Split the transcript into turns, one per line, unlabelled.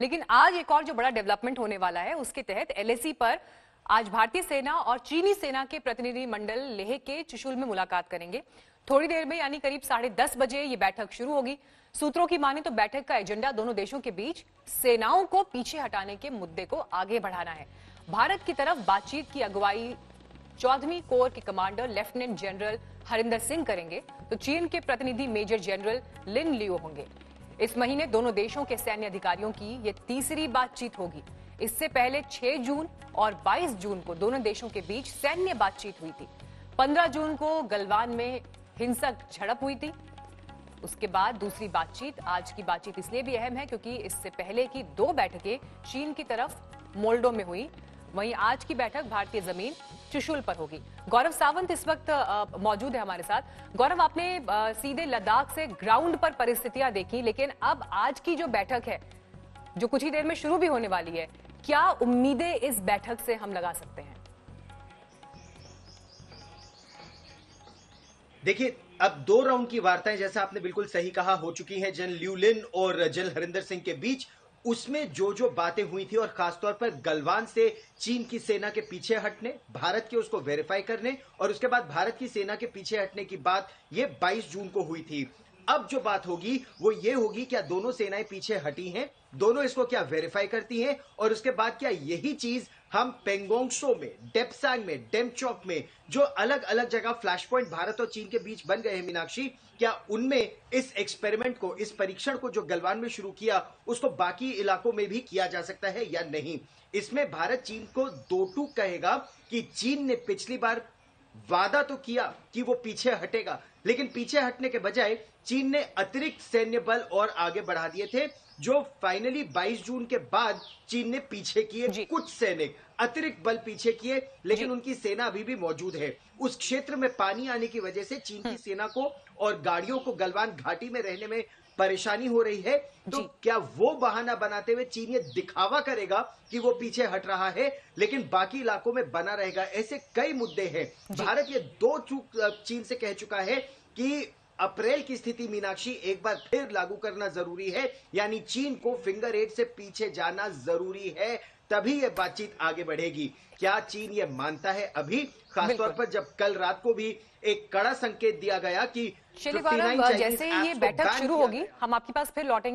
लेकिन आज एक और जो बड़ा डेवलपमेंट होने वाला है, उसके तहत एलएसी पर आज भारतीय सेना और चीनी सेना के प्रतिनिधि मंडल लेह के चुशुल में मुलाकात करेंगे। थोड़ी देर में यानी करीब साढ़े दस बजे ये बैठक शुरू होगी। सूत्रों की माने तो बैठक का एजेंडा दोनों देशों के बीच सेनाओं को पीछे हटाने के मुद्दे को आगे बढ़ाना है। भारत की तरफ़ बातचीत की अगुवाई चौदहवीं कोर के commander lieutenant general Harinder Singh करेंगे। तो चीन के प्रतिनिधि मेजर जनरल लिन लियो होंगे। इस महीने दोनों देशों के सैन्य अधिकारियों की ये तीसरी बातचीत होगी। इससे पहले 6 जून और 22 जून को दोनों देशों के बीच सैन्य बातचीत हुई थी। 15 जून को गलवान में हिंसक झड़प हुई थी। उसके बाद दूसरी बातचीत, आज की बातचीत इसलिए भी अहम है क्योंकि इससे पहले की दो बैठकें चीन की तरफ़ मोल्डो में हुई। वहीं आज की बैठक भारतीय ज़मीन चुशुल पर होगी। गौरव सावंत इस वक्त मौजूद है हमारे साथ। गौरव, आपने सीधे लद्दाख से ग्राउंड पर परिस्थितियाँ देखी, लेकिन अब आज की जो बैठक है, जो कुछ ही देर में शुरू भी होने वाली है, क्या उम्मीदें इस बैठक से हम लगा सकते हैं?
देखिए, अब दो राउंड की वार्ताएँ, जैसा आपने बिल्कुल सही कहा, हो चुकी हैं जन ल्यूलिन और जन हरिंदर सिंह के बीच। उसमें जो जो बातें हुई थी और खासतौर पर गलवान से चीन की सेना के पीछे हटने, भारत के उसको वेरीफाई करने और उसके बाद भारत की सेना के पीछे हटने की बात ये 22 जून को हुई थी। अब जो बात होगी, वो ये होगी, क्या दोनों सेनाएँ पीछे हटी हैं? दोनों इसको क्या वेरीफाई करती हैं? और उसके बाद क्या यही चीज़ हम पेंगोंगसो में डेपसांग में डेमचौक में, जो अलग अलग जगह फ्लैश पॉइंट भारत और चीन के बीच बन गए हैं मीनाक्षी, क्या उनमें इस एक्सपेरिमेंट को, इस परीक्षण को जो गलवान में शुरू किया, उसको बाकी इलाकों में भी किया जा सकता है या नहीं? इसमें भारत चीन को दो टूक कहेगा कि चीन ने पिछली बार वादा तो किया कि वो पीछे हटेगा लेकिन पीछे हटने के बजाय चीन ने अतिरिक्त सैन्य बल और आगे बढ़ा दिए थे जो फाइनली 22 जून के बाद चीन ने पीछे किए कुछ सैनिक अतिरिक्त बल पीछे किए लेकिन उनकी सेना अभी भी मौजूद है। उस क्षेत्र में पानी आने की वजह से चीन की सेना को और गाड़ियों को गलवान घाटी में रहने में परेशानी हो रही है। तो क्या वो बहाना बनाते हुए चीन ये दिखावा करेगा कि वो पीछे हट रहा है लेकिन बाकी इलाकों में बना रहेगा? ऐसे कई मुद्दे हैं। भारत ये दो चूक चीन से कह चुका है कि अप्रैल की स्थिति मीनाक्षी एक बार फिर लागू करना ज़रूरी है। यानी चीन को फिंगर एट से पीछे जाना ज़रूरी है तभी यह बातचीत आगे बढ़ेगी। क्या चीन ये मानता है अभी? खासतौर पर जब कल रात को भी एक कड़ा संकेत दिया गया कि
चलिए
59
गौरव
Chinese
जैसे ये बैठक शुरू होगी हम आपके पास फिर लौटेंगे।